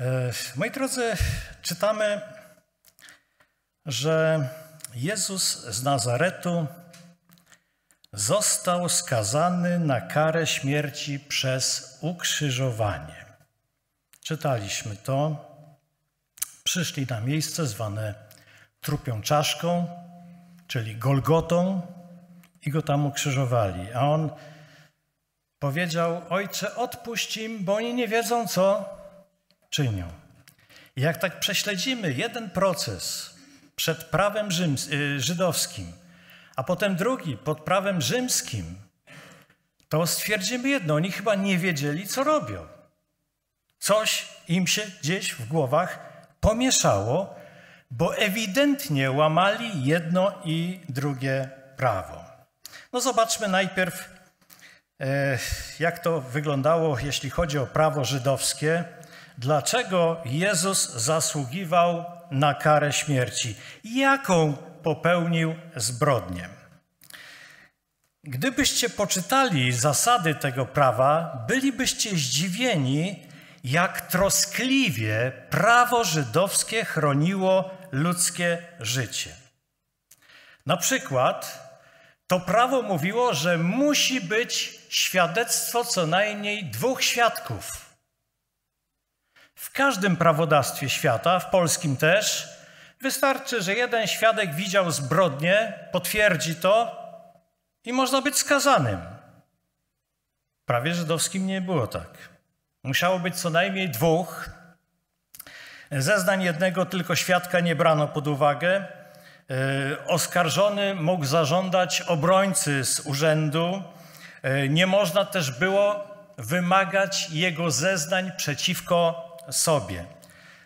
E, moi drodzy, czytamy, że Jezus z Nazaretu został skazany na karę śmierci przez ukrzyżowanie. Czytaliśmy to. Przyszli na miejsce zwane trupią czaszką, czyli Golgotą, i go tam ukrzyżowali. A on powiedział: Ojcze, odpuść im, bo oni nie wiedzą, co czynią. Jak tak prześledzimy jeden proces przed prawem rzyms, y, żydowskim, a potem drugi pod prawem rzymskim, to stwierdzimy jedno: oni chyba nie wiedzieli, co robią. Coś im się gdzieś w głowach pomieszało, bo ewidentnie łamali jedno i drugie prawo. No zobaczmy najpierw, e, jak to wyglądało, jeśli chodzi o prawo żydowskie. Dlaczego Jezus zasługiwał na karę śmierci? Jaką popełnił zbrodnię? Gdybyście poczytali zasady tego prawa, bylibyście zdziwieni, jak troskliwie prawo żydowskie chroniło ludzkie życie. Na przykład to prawo mówiło, że musi być świadectwo co najmniej dwóch świadków. W każdym prawodawstwie świata, w polskim też, wystarczy, że jeden świadek widział zbrodnię, potwierdzi to i można być skazanym. Prawie żydowskim nie było tak. Musiało być co najmniej dwóch. Zeznań jednego tylko świadka nie brano pod uwagę. E, oskarżony mógł zażądać obrońcy z urzędu. E, nie można też było wymagać jego zeznań przeciwko sobie.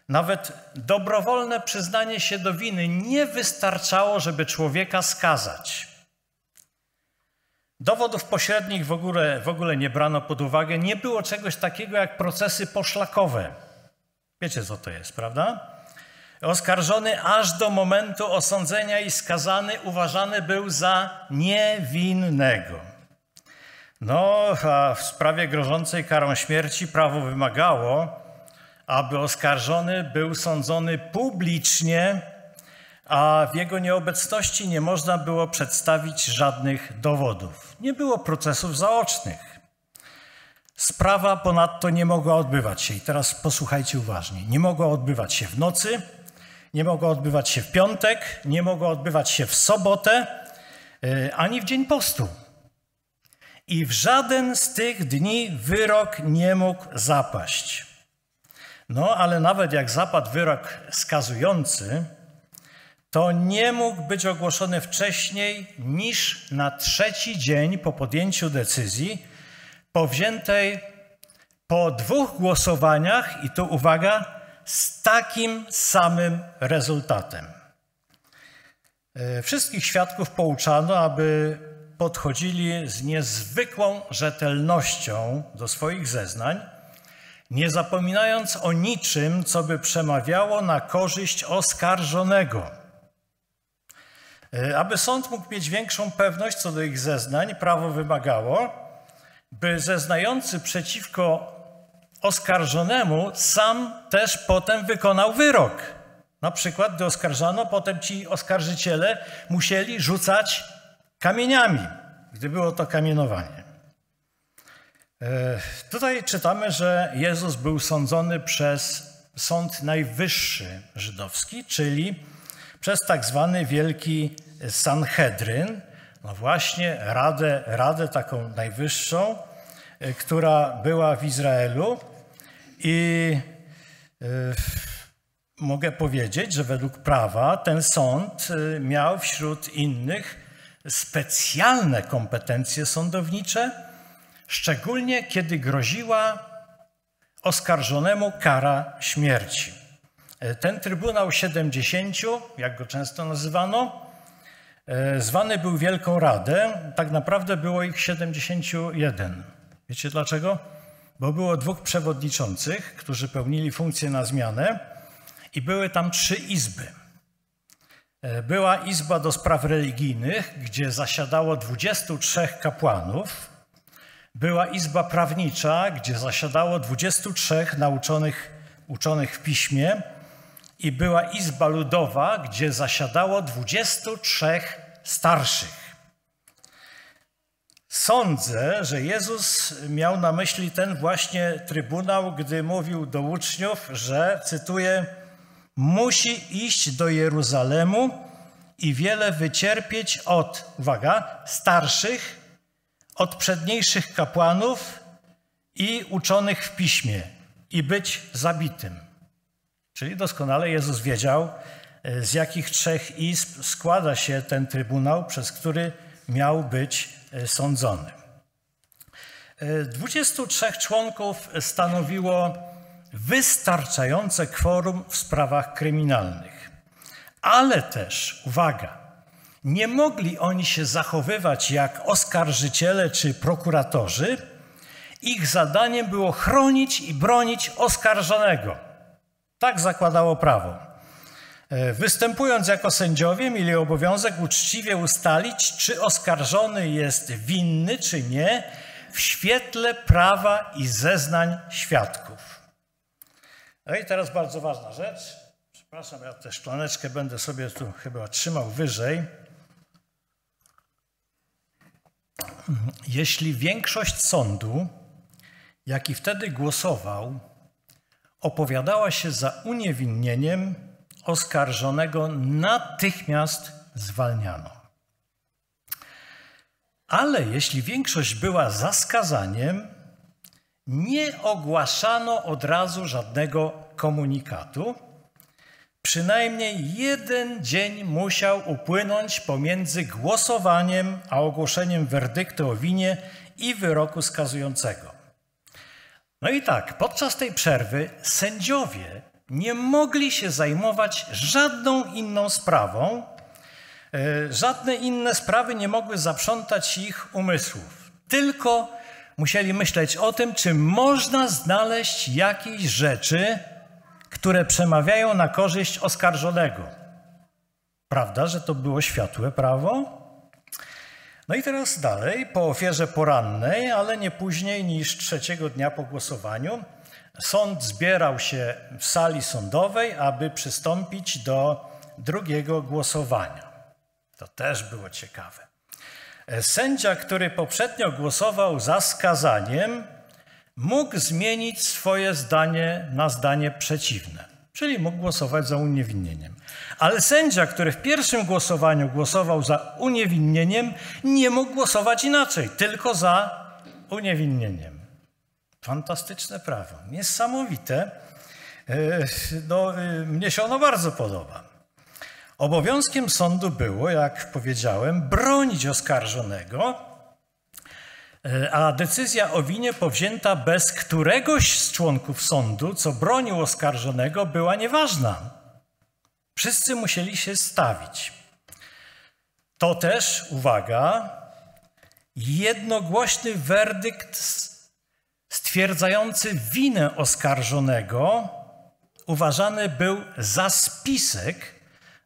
Nawet dobrowolne przyznanie się do winy nie wystarczało, żeby człowieka skazać. Dowodów pośrednich w ogóle, w ogóle nie brano pod uwagę. Nie było czegoś takiego jak procesy poszlakowe. Wiecie, co to jest, prawda? Oskarżony aż do momentu osądzenia i skazany uważany był za niewinnego. No, a w sprawie grożącej karą śmierci prawo wymagało, aby oskarżony był sądzony publicznie a w jego nieobecności nie można było przedstawić żadnych dowodów. Nie było procesów zaocznych. Sprawa ponadto nie mogła odbywać się, i teraz posłuchajcie uważnie, nie mogła odbywać się w nocy, nie mogła odbywać się w piątek, nie mogła odbywać się w sobotę, e, ani w dzień postu. I w żaden z tych dni wyrok nie mógł zapaść. No, ale nawet jak zapadł wyrok skazujący, to nie mógł być ogłoszony wcześniej niż na trzeci dzień po podjęciu decyzji, powziętej po dwóch głosowaniach, i tu uwaga, z takim samym rezultatem. E, wszystkich świadków pouczano, aby podchodzili z niezwykłą rzetelnością do swoich zeznań, nie zapominając o niczym, co by przemawiało na korzyść oskarżonego. E, aby sąd mógł mieć większą pewność co do ich zeznań, prawo wymagało, by zeznający przeciwko oskarżonemu sam też potem wykonał wyrok. Na przykład, gdy oskarżano, potem ci oskarżyciele musieli rzucać kamieniami, gdy było to kamienowanie. E, tutaj czytamy, że Jezus był sądzony przez Sąd Najwyższy Żydowski, czyli przez tak zwany Wielki Sanhedryn, no właśnie radę, radę taką najwyższą, e, która była w Izraelu. I y, mogę powiedzieć, że według prawa ten sąd e, miał wśród innych specjalne kompetencje sądownicze, szczególnie kiedy groziła oskarżonemu kara śmierci. Ten Trybunał 70, jak go często nazywano, E, zwany był Wielką Radę, tak naprawdę było ich 71. Wiecie dlaczego? Bo było dwóch przewodniczących, którzy pełnili funkcję na zmianę i były tam trzy izby. E, była izba do spraw religijnych, gdzie zasiadało 23 kapłanów. Była izba prawnicza, gdzie zasiadało 23 nauczonych uczonych w piśmie i była izba ludowa, gdzie zasiadało 23 starszych. Sądzę, że Jezus miał na myśli ten właśnie trybunał, gdy mówił do uczniów, że, cytuję, musi iść do Jeruzalemu i wiele wycierpieć od, uwaga, starszych, od przedniejszych kapłanów i uczonych w piśmie i być zabitym. Czyli doskonale Jezus wiedział, z jakich trzech izb składa się ten trybunał, przez który miał być e, sądzony. 23 e, członków stanowiło wystarczające kworum w sprawach kryminalnych. Ale też, uwaga, nie mogli oni się zachowywać jak oskarżyciele czy prokuratorzy. Ich zadaniem było chronić i bronić oskarżonego. Tak zakładało prawo. E, występując jako sędziowie, mieli obowiązek uczciwie ustalić, czy oskarżony jest winny, czy nie, w świetle prawa i zeznań świadków. No i teraz bardzo ważna rzecz. Przepraszam, ja tę szklaneczkę będę sobie tu chyba trzymał wyżej. Jeśli większość sądu, jaki wtedy głosował, opowiadała się za uniewinnieniem, oskarżonego natychmiast zwalniano. Ale jeśli większość była za skazaniem, nie ogłaszano od razu żadnego komunikatu. Przynajmniej jeden dzień musiał upłynąć pomiędzy głosowaniem a ogłoszeniem werdyktu o winie i wyroku skazującego. No i tak, podczas tej przerwy sędziowie nie mogli się zajmować żadną inną sprawą, e, żadne inne sprawy nie mogły zaprzątać ich umysłów. Tylko musieli myśleć o tym, czy można znaleźć jakieś rzeczy, które przemawiają na korzyść oskarżonego. Prawda, że to było światłe prawo? No i teraz dalej, po ofierze porannej, ale nie później niż trzeciego dnia po głosowaniu, sąd zbierał się w sali sądowej, aby przystąpić do drugiego głosowania. To też było ciekawe. Sędzia, który poprzednio głosował za skazaniem, mógł zmienić swoje zdanie na zdanie przeciwne, czyli mógł głosować za uniewinnieniem. Ale sędzia, który w pierwszym głosowaniu głosował za uniewinnieniem, nie mógł głosować inaczej, tylko za uniewinnieniem. Fantastyczne prawo, niesamowite. E, no, e, mnie się ono bardzo podoba. Obowiązkiem sądu było, jak powiedziałem, bronić oskarżonego, a decyzja o winie powzięta bez któregoś z członków sądu, co bronił oskarżonego, była nieważna. Wszyscy musieli się stawić. To też, uwaga, jednogłośny werdykt stwierdzający winę oskarżonego uważany był za spisek,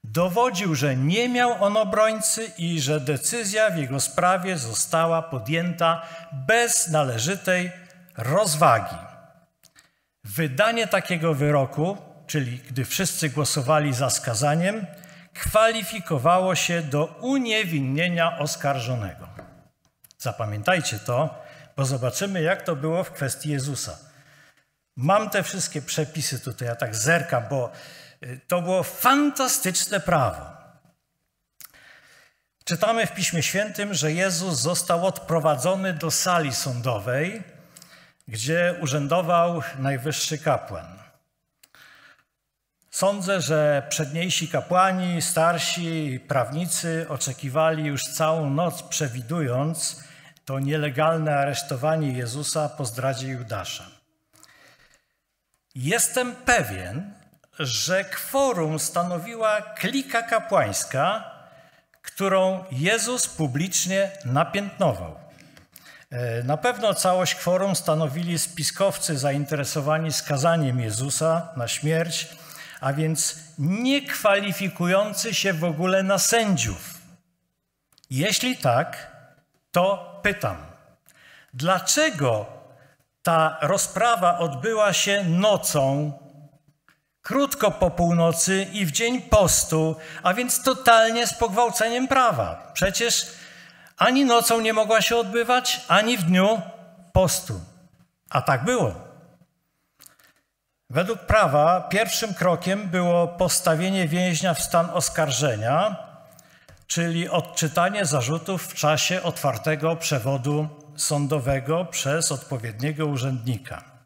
dowodził, że nie miał on obrońcy i że decyzja w jego sprawie została podjęta bez należytej rozwagi. Wydanie takiego wyroku, czyli gdy wszyscy głosowali za skazaniem, kwalifikowało się do uniewinnienia oskarżonego. Zapamiętajcie to, bo zobaczymy, jak to było w kwestii Jezusa. Mam te wszystkie przepisy tutaj, ja tak zerkam, bo to było fantastyczne prawo. Czytamy w Piśmie Świętym, że Jezus został odprowadzony do sali sądowej, gdzie urzędował najwyższy kapłan. Sądzę, że przedniejsi kapłani, starsi prawnicy oczekiwali już całą noc, przewidując, to nielegalne aresztowanie Jezusa po zdradzie Judasza. Jestem pewien, że kworum stanowiła klika kapłańska, którą Jezus publicznie napiętnował. E, na pewno całość kworum stanowili spiskowcy zainteresowani skazaniem Jezusa na śmierć, a więc nie kwalifikujący się w ogóle na sędziów. Jeśli tak, to pytam, dlaczego ta rozprawa odbyła się nocą krótko po północy i w dzień postu, a więc totalnie z pogwałceniem prawa. Przecież ani nocą nie mogła się odbywać, ani w dniu postu. A tak było. Według prawa pierwszym krokiem było postawienie więźnia w stan oskarżenia, czyli odczytanie zarzutów w czasie otwartego przewodu sądowego przez odpowiedniego urzędnika.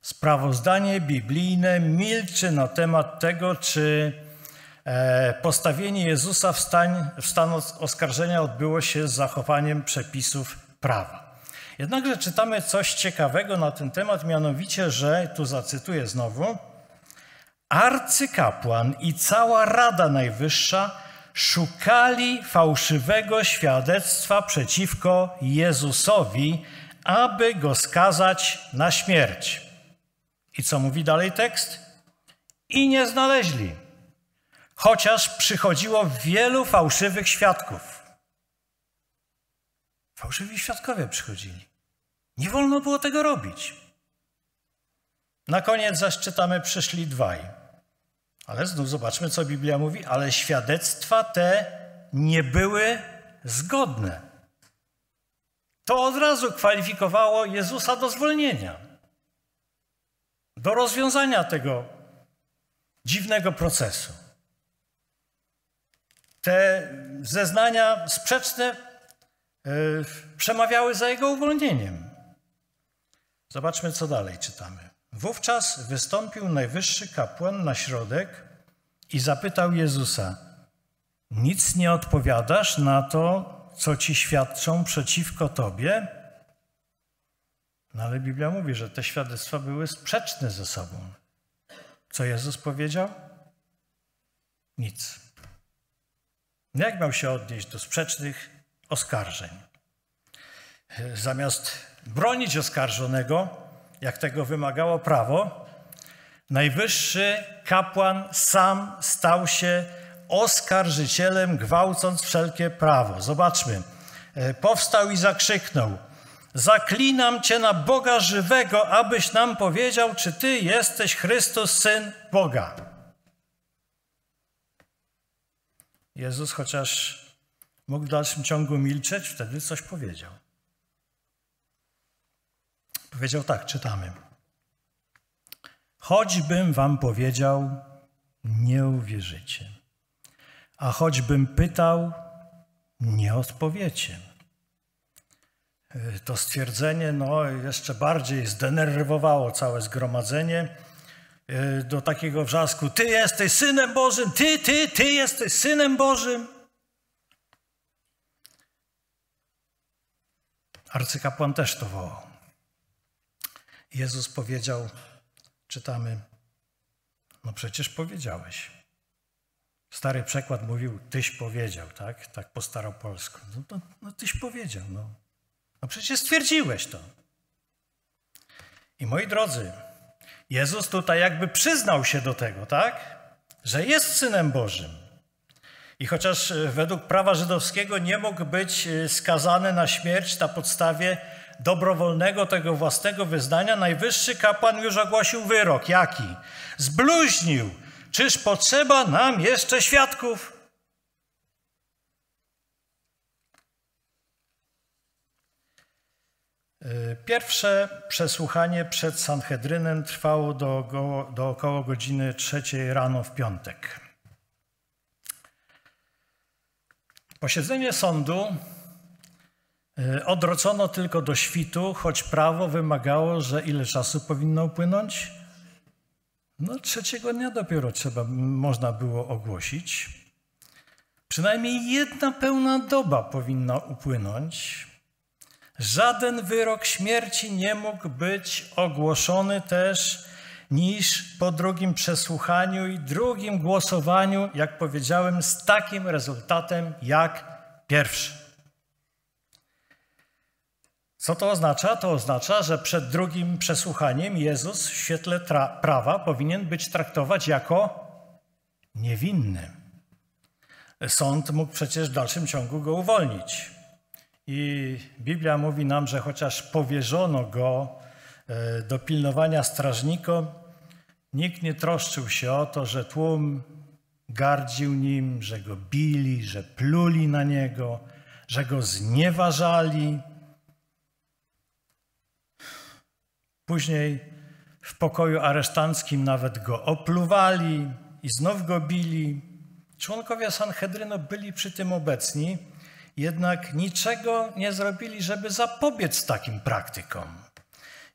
Sprawozdanie biblijne milczy na temat tego, czy e, postawienie Jezusa w stan, w stan oskarżenia odbyło się z zachowaniem przepisów prawa. Jednakże czytamy coś ciekawego na ten temat, mianowicie, że, tu zacytuję znowu, arcykapłan i cała Rada Najwyższa szukali fałszywego świadectwa przeciwko Jezusowi, aby go skazać na śmierć. I co mówi dalej tekst? I nie znaleźli, chociaż przychodziło wielu fałszywych świadków. Fałszywi świadkowie przychodzili. Nie wolno było tego robić. Na koniec zaś czytamy, przyszli dwaj. Ale znów zobaczmy, co Biblia mówi. Ale świadectwa te nie były zgodne. To od razu kwalifikowało Jezusa do zwolnienia, do rozwiązania tego dziwnego procesu. Te zeznania sprzeczne yy, przemawiały za jego uwolnieniem. Zobaczmy, co dalej czytamy. Wówczas wystąpił najwyższy kapłan na środek i zapytał Jezusa: Nic nie odpowiadasz na to, co ci świadczą przeciwko tobie? No ale Biblia mówi, że te świadectwa były sprzeczne ze sobą. Co Jezus powiedział? Nic. No jak miał się odnieść do sprzecznych oskarżeń? Zamiast bronić oskarżonego, jak tego wymagało prawo, najwyższy kapłan sam stał się oskarżycielem, gwałcąc wszelkie prawo. Zobaczmy. E, powstał i zakrzyknął: Zaklinam cię na Boga żywego, abyś nam powiedział, czy ty jesteś Chrystus, syn Boga. Jezus, chociaż mógł w dalszym ciągu milczeć, wtedy coś powiedział. Powiedział tak, czytamy. Choćbym wam powiedział, nie uwierzycie. A choćbym pytał, nie odpowiecie. To stwierdzenie no, jeszcze bardziej zdenerwowało całe zgromadzenie do takiego wrzasku: Ty jesteś synem Bożym, ty, ty, ty jesteś synem Bożym. Arcykapłan też to wołał. Jezus powiedział, czytamy, no przecież powiedziałeś. Stary przekład mówił, tyś powiedział, tak? Tak po staropolsku. No, no, no tyś powiedział, no. No przecież stwierdziłeś to. I moi drodzy, Jezus tutaj jakby przyznał się do tego, tak? Że jest Synem Bożym. I chociaż e, według prawa żydowskiego nie mógł być e, skazany na śmierć na podstawie dobrowolnego tego własnego wyznania, najwyższy kapłan już ogłosił wyrok. Jaki? Zbluźnił. Czyż potrzeba nam jeszcze świadków? Pierwsze przesłuchanie przed Sanhedrynem trwało do, do około godziny trzeciej rano w piątek. Posiedzenie sądu y, odrocono tylko do świtu, choć prawo wymagało, że ile czasu powinno upłynąć? No, trzeciego dnia dopiero trzeba, można było ogłosić. Przynajmniej jedna pełna doba powinna upłynąć. Żaden wyrok śmierci nie mógł być ogłoszony też niż po drugim przesłuchaniu i drugim głosowaniu, jak powiedziałem, z takim rezultatem jak pierwszy. Co to oznacza? To oznacza, że przed drugim przesłuchaniem Jezus w świetle prawa powinien być traktować jako niewinny. Sąd mógł przecież w dalszym ciągu go uwolnić. I Biblia mówi nam, że chociaż powierzono go e, do pilnowania strażnikom, Nikt nie troszczył się o to, że tłum gardził nim, że go bili, że pluli na niego, że go znieważali. Później w pokoju aresztanckim nawet go opluwali i znów go bili. Członkowie Sanhedrynu byli przy tym obecni, jednak niczego nie zrobili, żeby zapobiec takim praktykom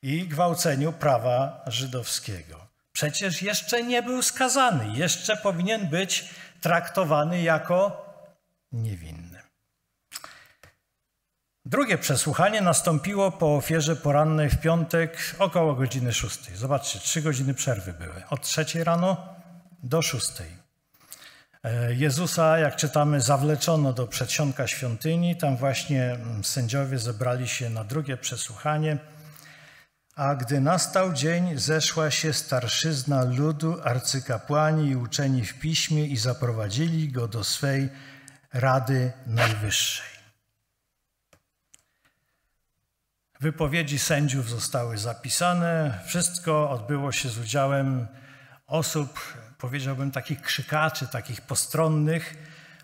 i gwałceniu prawa żydowskiego. Przecież jeszcze nie był skazany, jeszcze powinien być traktowany jako niewinny. Drugie przesłuchanie nastąpiło po ofierze porannej w piątek około godziny szóstej. Zobaczcie, trzy godziny przerwy były. Od trzeciej rano do szóstej. Jezusa, jak czytamy, zawleczono do przedsionka świątyni. Tam właśnie mm, sędziowie zebrali się na drugie przesłuchanie. A gdy nastał dzień, zeszła się starszyzna ludu, arcykapłani i uczeni w piśmie i zaprowadzili go do swej Rady Najwyższej. Wypowiedzi sędziów zostały zapisane. Wszystko odbyło się z udziałem osób, powiedziałbym, takich krzykaczy, takich postronnych,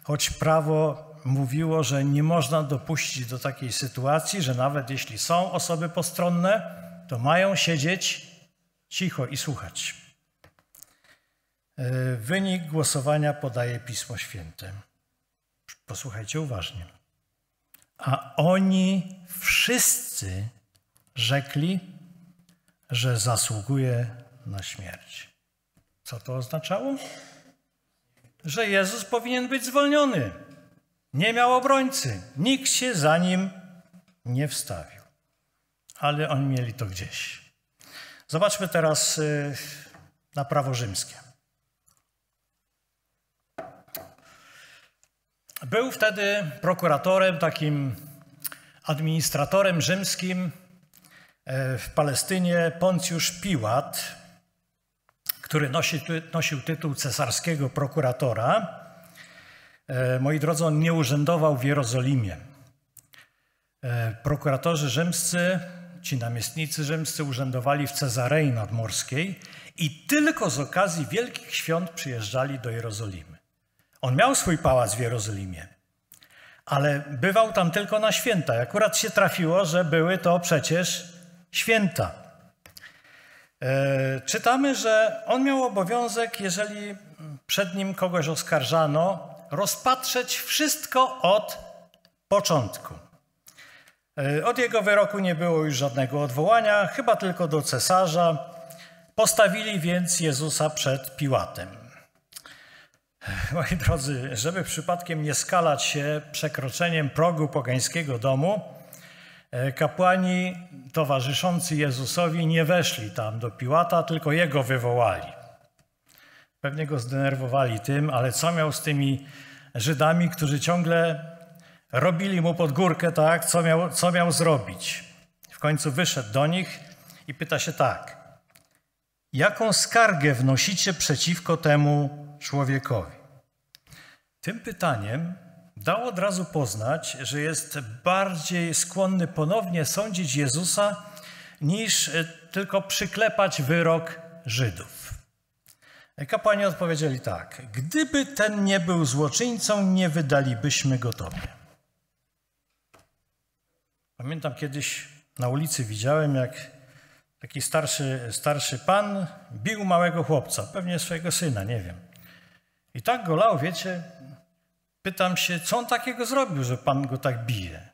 choć prawo mówiło, że nie można dopuścić do takiej sytuacji, że nawet jeśli są osoby postronne, to mają siedzieć cicho i słuchać. E, wynik głosowania podaje Pismo Święte. Posłuchajcie uważnie. A oni wszyscy rzekli, że zasługuje na śmierć. Co to oznaczało? Że Jezus powinien być zwolniony. Nie miał obrońcy. Nikt się za nim nie wstawił. Ale oni mieli to gdzieś. Zobaczmy teraz y, na prawo rzymskie. Był wtedy prokuratorem, takim administratorem rzymskim e, w Palestynie Poncjusz Piłat, który nosi, nosił tytuł cesarskiego prokuratora. E, moi drodzy, on nie urzędował w Jerozolimie. E, prokuratorzy rzymscy, ci namiestnicy rzymscy urzędowali w Cezarei Nadmorskiej i tylko z okazji wielkich świąt przyjeżdżali do Jerozolimy. On miał swój pałac w Jerozolimie, ale bywał tam tylko na święta. Akurat się trafiło, że były to przecież święta. E, czytamy, że on miał obowiązek, jeżeli przed nim kogoś oskarżano, rozpatrzeć wszystko od początku. E, od jego wyroku nie było już żadnego odwołania, chyba tylko do cesarza. Postawili więc Jezusa przed Piłatem. Moi drodzy, żeby przypadkiem nie skalać się przekroczeniem progu pogańskiego domu, e, kapłani towarzyszący Jezusowi nie weszli tam do Piłata, tylko jego wywołali. Pewnie go zdenerwowali tym, ale co miał z tymi Żydami, którzy ciągle robili mu pod górkę, tak? Co miał, co miał zrobić? W końcu wyszedł do nich i pyta się tak: Jaką skargę wnosicie przeciwko temu człowiekowi? Tym pytaniem dał od razu poznać, że jest bardziej skłonny ponownie sądzić Jezusa, niż e, tylko przyklepać wyrok Żydów. Kapłani odpowiedzieli tak: Gdyby ten nie był złoczyńcą, nie wydalibyśmy go tobie. Pamiętam kiedyś na ulicy widziałem, jak taki starszy, starszy pan bił małego chłopca, pewnie swojego syna, nie wiem. I tak go lał, wiecie, Pytam się, co on takiego zrobił, że Pan go tak bije?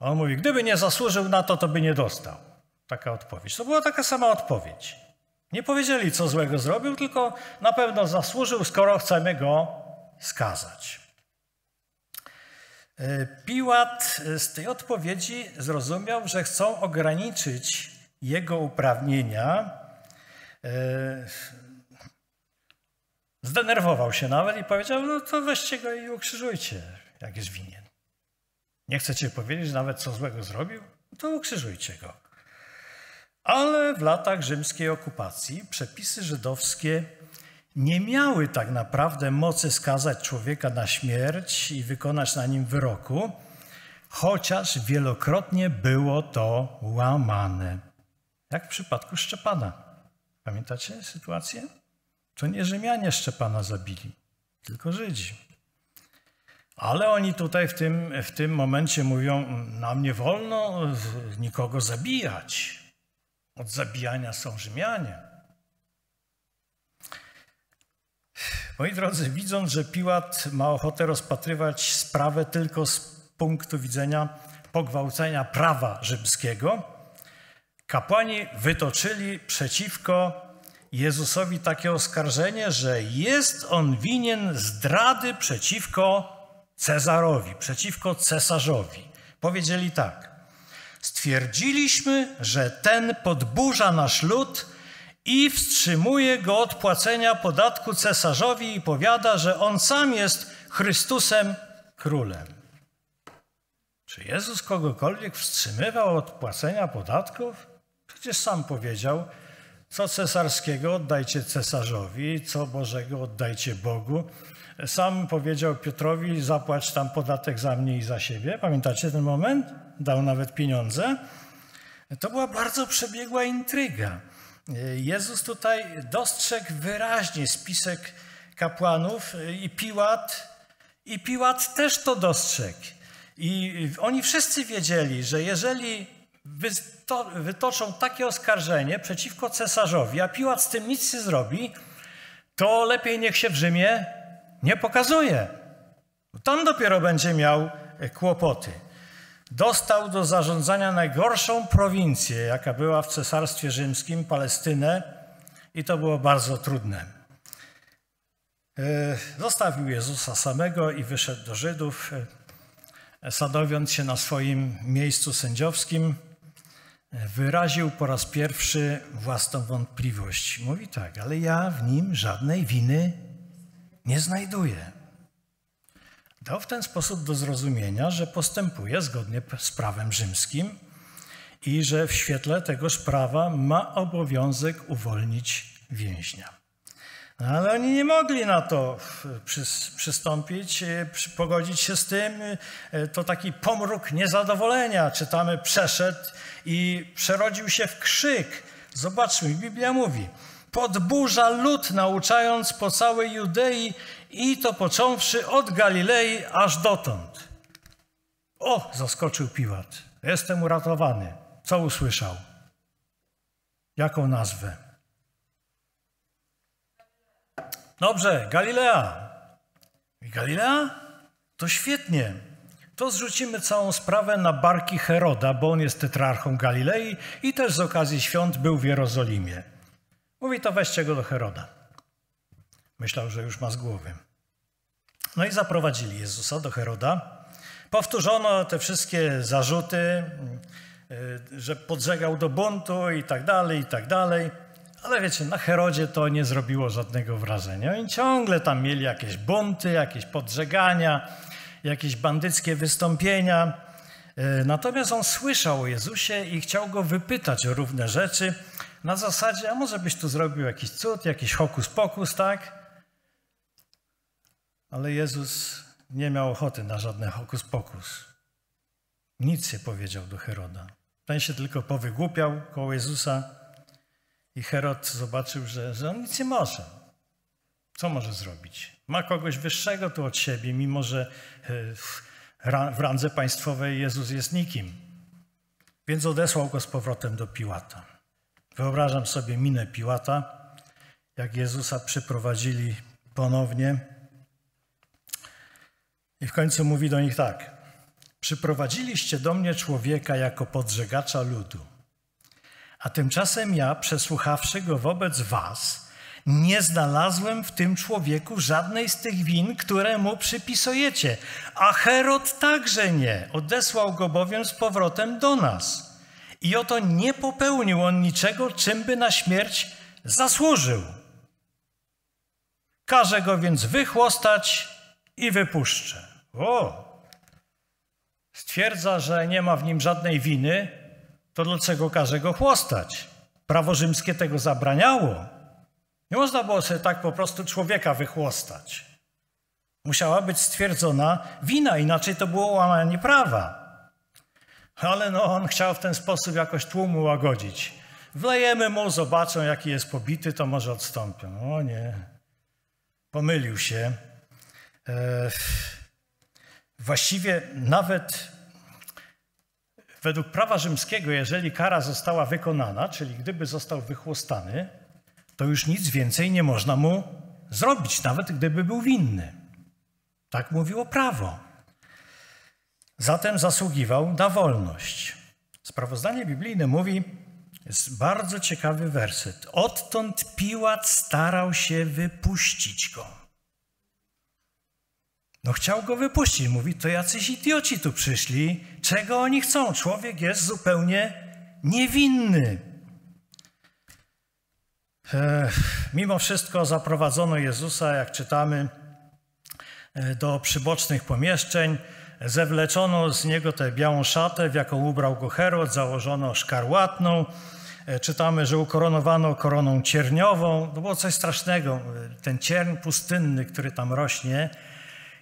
On mówi, gdyby nie zasłużył na to, to by nie dostał. Taka odpowiedź. To była taka sama odpowiedź. Nie powiedzieli, co złego zrobił, tylko na pewno zasłużył, skoro chcemy go skazać. E, Piłat z tej odpowiedzi zrozumiał, że chcą ograniczyć jego uprawnienia e, Zdenerwował się nawet i powiedział, no to weźcie go i ukrzyżujcie, jak jest winien. Nie chcecie powiedzieć nawet, co złego zrobił? To ukrzyżujcie go. Ale w latach rzymskiej okupacji przepisy żydowskie nie miały tak naprawdę mocy skazać człowieka na śmierć i wykonać na nim wyroku, chociaż wielokrotnie było to łamane, jak w przypadku Szczepana. Pamiętacie sytuację? To nie Rzymianie Szczepana zabili, tylko Żydzi. Ale oni tutaj w tym, w tym momencie mówią: Nam nie wolno nikogo zabijać. Od zabijania są Rzymianie. Moi drodzy, widząc, że Piłat ma ochotę rozpatrywać sprawę tylko z punktu widzenia pogwałcenia prawa rzymskiego, kapłani wytoczyli przeciwko Jezusowi takie oskarżenie, że jest on winien zdrady przeciwko Cezarowi, przeciwko cesarzowi. Powiedzieli tak: Stwierdziliśmy, że ten podburza nasz lud i wstrzymuje go od płacenia podatku cesarzowi i powiada, że on sam jest Chrystusem królem. Czy Jezus kogokolwiek wstrzymywał od płacenia podatków? Przecież sam powiedział, co cesarskiego oddajcie cesarzowi, co Bożego oddajcie Bogu. Sam powiedział Piotrowi, zapłać tam podatek za mnie i za siebie. Pamiętacie ten moment? Dał nawet pieniądze. To była bardzo przebiegła intryga. Jezus tutaj dostrzegł wyraźnie spisek kapłanów i Piłat, i Piłat też to dostrzegł. I oni wszyscy wiedzieli, że jeżeli wytoczą takie oskarżenie przeciwko cesarzowi, a Piłat z tym nic nie zrobi, to lepiej niech się w Rzymie nie pokazuje. Tam dopiero będzie miał kłopoty. Dostał do zarządzania najgorszą prowincję, jaka była w Cesarstwie Rzymskim, Palestynę, i to było bardzo trudne. E, zostawił Jezusa samego i wyszedł do Żydów, e, sadowiąc się na swoim miejscu sędziowskim wyraził po raz pierwszy własną wątpliwość. Mówi tak, ale ja w nim żadnej winy nie znajduję. Dał w ten sposób do zrozumienia, że postępuje zgodnie z prawem rzymskim i że w świetle tegoż prawa ma obowiązek uwolnić więźnia. No, ale oni nie mogli na to przystąpić, e, pogodzić się z tym. E, to taki pomruk niezadowolenia, czytamy, przeszedł i przerodził się w krzyk. Zobaczmy, Biblia mówi, podburza lud, nauczając po całej Judei i to począwszy od Galilei aż dotąd. O, zaskoczył Piłat. Jestem uratowany. Co usłyszał? Jaką nazwę? Dobrze, Galilea. Galilea? To świetnie. To zrzucimy całą sprawę na barki Heroda, bo on jest tetrarchą Galilei i też z okazji świąt był w Jerozolimie. Mówi to weźcie go do Heroda. Myślał, że już ma z głowy. No i zaprowadzili Jezusa do Heroda. Powtórzono te wszystkie zarzuty, y, że podżegał do buntu i tak dalej, i tak dalej. Ale wiecie, na Herodzie to nie zrobiło żadnego wrażenia. Oni ciągle tam mieli jakieś bunty, jakieś podżegania, jakieś bandyckie wystąpienia. E, natomiast on słyszał o Jezusie i chciał go wypytać o równe rzeczy na zasadzie, a może byś tu zrobił jakiś cud, jakiś hokus pokus, tak? Ale Jezus nie miał ochoty na żadne hokus pokus. Nic nie powiedział do Heroda. Ten się tylko powygłupiał koło Jezusa i Herod zobaczył, że, że on nic nie może. Co może zrobić? Ma kogoś wyższego tu od siebie, mimo że e, w randze państwowej Jezus jest nikim. Więc odesłał go z powrotem do Piłata. Wyobrażam sobie minę Piłata, jak Jezusa przyprowadzili ponownie. I w końcu mówi do nich tak: Przyprowadziliście do mnie człowieka jako podżegacza ludu. A tymczasem ja, przesłuchawszy go wobec was, nie znalazłem w tym człowieku żadnej z tych win, które mu przypisujecie. A Herod także nie. Odesłał go bowiem z powrotem do nas. I oto nie popełnił on niczego, czym by na śmierć zasłużył. Każe go więc wychłostać i wypuszczę. O! Stwierdza, że nie ma w nim żadnej winy, to dlaczego każe go chłostać? Prawo rzymskie tego zabraniało. Nie można było sobie tak po prostu człowieka wychłostać. Musiała być stwierdzona wina, inaczej to było łamanie prawa. Ale no, on chciał w ten sposób jakoś tłumu łagodzić. wlejemy mu, zobaczą jaki jest pobity, to może odstąpią. O nie, pomylił się. E, właściwie nawet według prawa rzymskiego, jeżeli kara została wykonana, czyli gdyby został wychłostany, to już nic więcej nie można mu zrobić, nawet gdyby był winny. Tak mówiło prawo. Zatem zasługiwał na wolność. Sprawozdanie biblijne mówi, jest bardzo ciekawy werset. Odtąd Piłat starał się wypuścić go. No chciał go wypuścić. Mówi, to jacyś idioci tu przyszli. Czego oni chcą? Człowiek jest zupełnie niewinny. Mimo wszystko zaprowadzono Jezusa, jak czytamy, e, do przybocznych pomieszczeń. Zewleczono z niego tę białą szatę, w jaką ubrał go Herod, założono szkarłatną. E, czytamy, że ukoronowano koroną cierniową. To było coś strasznego. E, ten cierń pustynny, który tam rośnie,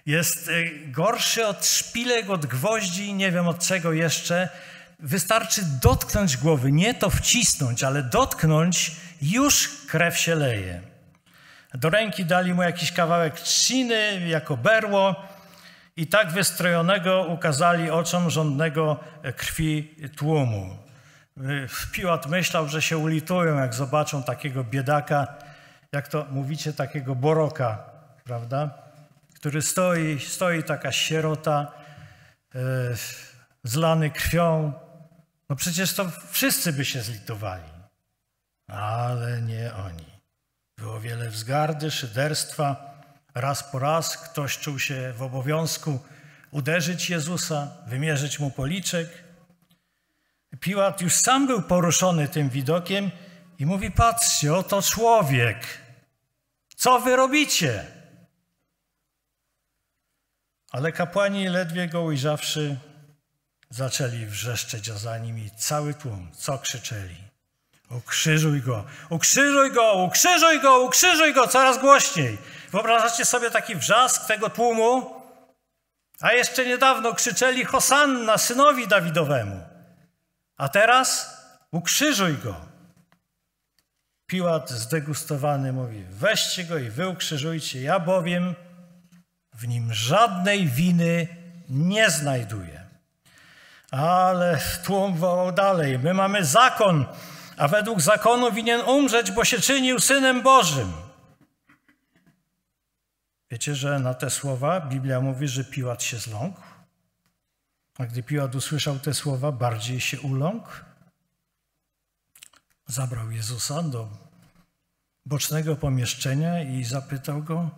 jest gorszy od szpilek, od gwoździ, nie wiem od czego jeszcze. Wystarczy dotknąć głowy, nie to wcisnąć, ale dotknąć już krew się leje. Do ręki dali mu jakiś kawałek trzciny jako berło i tak wystrojonego ukazali oczom żądnego krwi tłumu. Piłat myślał, że się ulitują, jak zobaczą takiego biedaka, jak to mówicie, takiego boroka, prawda? Który stoi, stoi taka sierota, yy, zlany krwią. No przecież to wszyscy by się zlitowali ale nie oni. Było wiele wzgardy, szyderstwa. Raz po raz ktoś czuł się w obowiązku uderzyć Jezusa, wymierzyć mu policzek. Piłat już sam był poruszony tym widokiem i mówi: Patrzcie, oto człowiek. Co wy robicie? Ale kapłani, ledwie go ujrzawszy, zaczęli wrzeszczeć za nimi cały tłum. Co krzyczeli? Ukrzyżuj go, ukrzyżuj go, ukrzyżuj go, ukrzyżuj go, coraz głośniej. Wyobrażacie sobie taki wrzask tego tłumu? A jeszcze niedawno krzyczeli Hosanna synowi Dawidowemu. A teraz ukrzyżuj go. Piłat zdegustowany mówi: Weźcie go i wy ukrzyżujcie, ja bowiem w nim żadnej winy nie znajduję. Ale tłum wołał dalej: My mamy zakon, a według zakonu winien umrzeć, bo się czynił synem Bożym. Wiecie, że na te słowa Biblia mówi, że Piłat się zląkł? A gdy Piłat usłyszał te słowa, bardziej się uląkł. Zabrał Jezusa do bocznego pomieszczenia i zapytał go: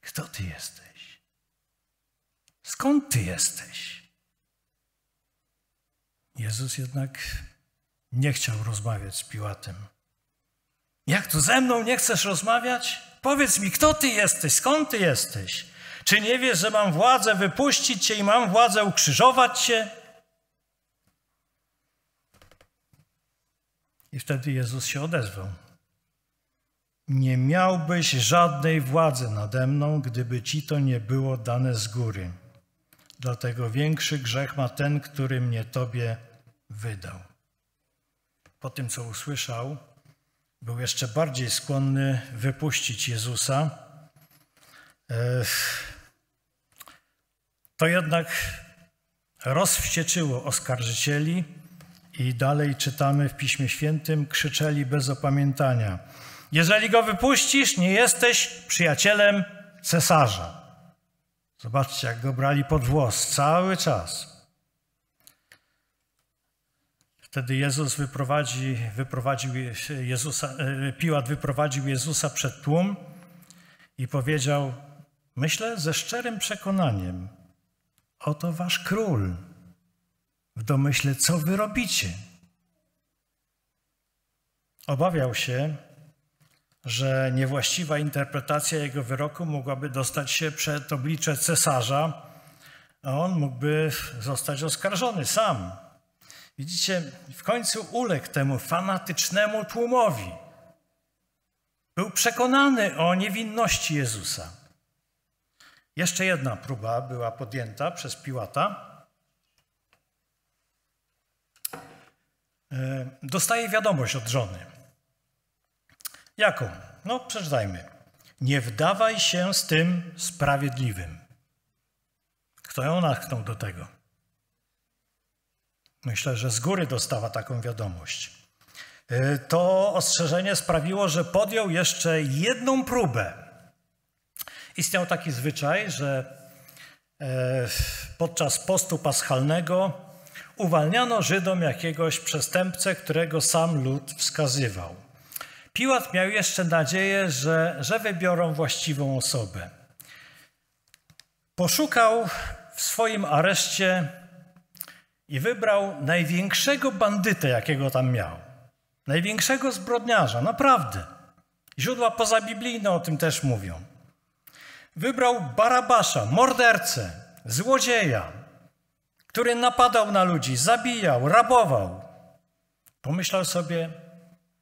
Kto ty jesteś? Skąd ty jesteś? Jezus jednak nie chciał rozmawiać z Piłatem. Jak to ze mną nie chcesz rozmawiać? Powiedz mi, kto ty jesteś, skąd ty jesteś? Czy nie wiesz, że mam władzę wypuścić cię i mam władzę ukrzyżować cię? I wtedy Jezus się odezwał. Nie miałbyś żadnej władzy nade mną, gdyby ci to nie było dane z góry. Dlatego większy grzech ma ten, który mnie tobie wydał po tym, co usłyszał, był jeszcze bardziej skłonny wypuścić Jezusa. To jednak rozwścieczyło oskarżycieli i dalej czytamy w Piśmie Świętym, krzyczeli bez opamiętania. Jeżeli go wypuścisz, nie jesteś przyjacielem cesarza. Zobaczcie, jak go brali pod włos cały czas. Wtedy Jezus wyprowadzi, wyprowadził Jezusa, e, Piłat wyprowadził Jezusa przed tłum i powiedział, myślę ze szczerym przekonaniem, oto wasz król. W domyśle, co wy robicie? Obawiał się, że niewłaściwa interpretacja jego wyroku mogłaby dostać się przed oblicze cesarza, a on mógłby zostać oskarżony sam. Widzicie, w końcu uległ temu fanatycznemu tłumowi. Był przekonany o niewinności Jezusa. Jeszcze jedna próba była podjęta przez Piłata. dostaje wiadomość od żony. Jaką? No, przeczytajmy. Nie wdawaj się z tym sprawiedliwym. Kto ją nachnął do tego? Myślę, że z góry dostała taką wiadomość. E, to ostrzeżenie sprawiło, że podjął jeszcze jedną próbę. Istniał taki zwyczaj, że e, podczas postu paschalnego uwalniano Żydom jakiegoś przestępcę, którego sam lud wskazywał. Piłat miał jeszcze nadzieję, że, że wybiorą właściwą osobę. Poszukał w swoim areszcie i wybrał największego bandytę, jakiego tam miał. Największego zbrodniarza, naprawdę. Źródła pozabiblijne o tym też mówią. Wybrał Barabasza, mordercę, złodzieja, który napadał na ludzi, zabijał, rabował. Pomyślał sobie,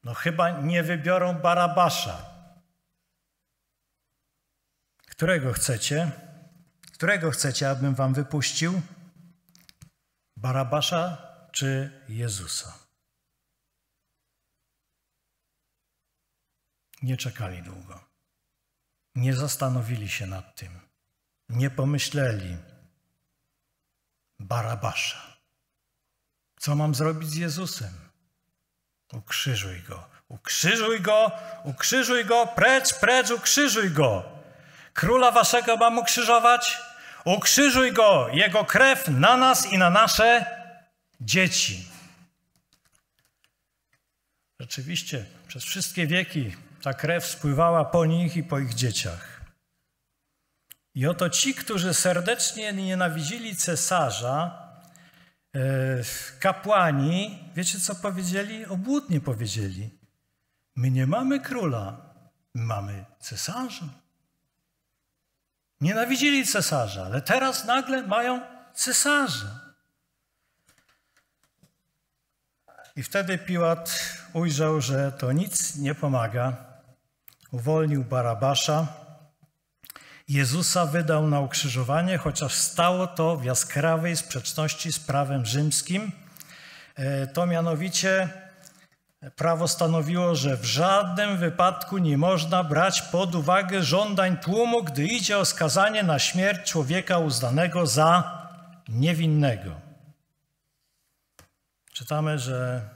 no chyba nie wybiorą Barabasza. Którego chcecie? Którego chcecie, abym wam wypuścił? Barabasza czy Jezusa? Nie czekali długo. Nie zastanowili się nad tym. Nie pomyśleli. Barabasza. Co mam zrobić z Jezusem? Ukrzyżuj go, ukrzyżuj go, ukrzyżuj go, precz, precz, ukrzyżuj go. Króla waszego mam ukrzyżować? Ukrzyżuj go, jego krew na nas i na nasze dzieci. Rzeczywiście, przez wszystkie wieki ta krew spływała po nich i po ich dzieciach. I oto ci, którzy serdecznie nienawidzili cesarza, e, kapłani, wiecie co powiedzieli? Obłudnie powiedzieli. My nie mamy króla, mamy cesarza. Nienawidzili cesarza, ale teraz nagle mają cesarza. I wtedy Piłat ujrzał, że to nic nie pomaga. Uwolnił Barabasza. Jezusa wydał na ukrzyżowanie, chociaż stało to w jaskrawej sprzeczności z prawem rzymskim. E, to mianowicie Prawo stanowiło, że w żadnym wypadku nie można brać pod uwagę żądań tłumu, gdy idzie o skazanie na śmierć człowieka uznanego za niewinnego. Czytamy, że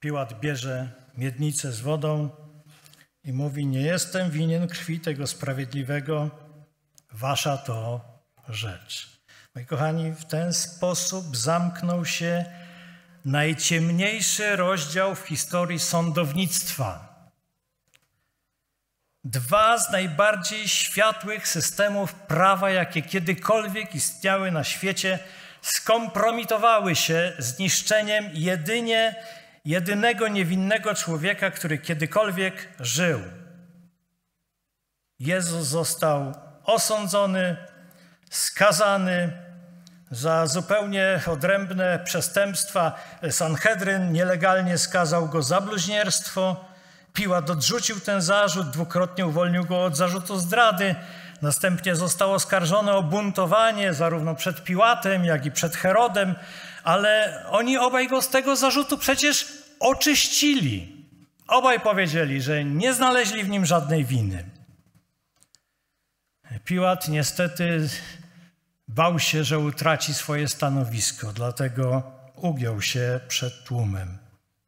Piłat bierze miednicę z wodą i mówi: Nie jestem winien krwi tego sprawiedliwego, wasza to rzecz. Moi kochani, w ten sposób zamknął się najciemniejszy rozdział w historii sądownictwa. Dwa z najbardziej światłych systemów prawa, jakie kiedykolwiek istniały na świecie, skompromitowały się zniszczeniem jedynie jedynego niewinnego człowieka, który kiedykolwiek żył. Jezus został osądzony, skazany, za zupełnie odrębne przestępstwa Sanhedryn nielegalnie skazał go za bluźnierstwo. Piłat odrzucił ten zarzut, dwukrotnie uwolnił go od zarzutu zdrady. Następnie został oskarżony o buntowanie zarówno przed Piłatem, jak i przed Herodem, ale oni obaj go z tego zarzutu przecież oczyścili. Obaj powiedzieli, że nie znaleźli w nim żadnej winy. Piłat niestety Bał się, że utraci swoje stanowisko, dlatego ugiął się przed tłumem.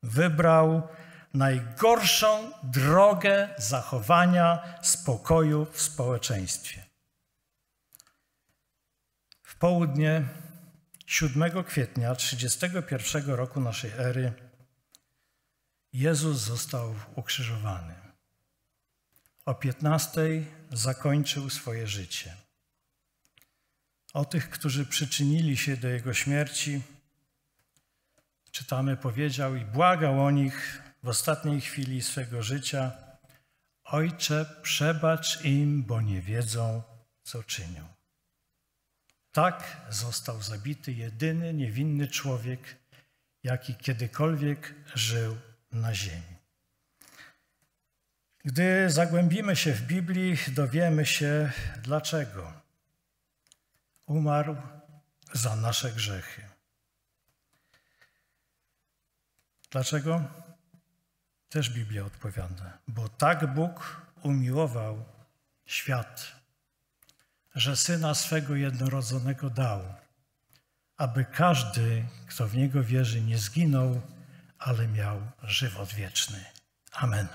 Wybrał najgorszą drogę zachowania spokoju w społeczeństwie. W południe 7 kwietnia 31 roku naszej ery Jezus został ukrzyżowany. O 15 zakończył swoje życie. O tych, którzy przyczynili się do jego śmierci, czytamy, powiedział i błagał o nich w ostatniej chwili swego życia: Ojcze, przebacz im, bo nie wiedzą, co czynią. Tak został zabity jedyny niewinny człowiek, jaki kiedykolwiek żył na ziemi. Gdy zagłębimy się w Biblii, dowiemy się dlaczego umarł za nasze grzechy. Dlaczego? Też Biblia odpowiada. Bo tak Bóg umiłował świat, że syna swego jednorodzonego dał, aby każdy, kto w niego wierzy, nie zginął, ale miał żywot wieczny. Amen.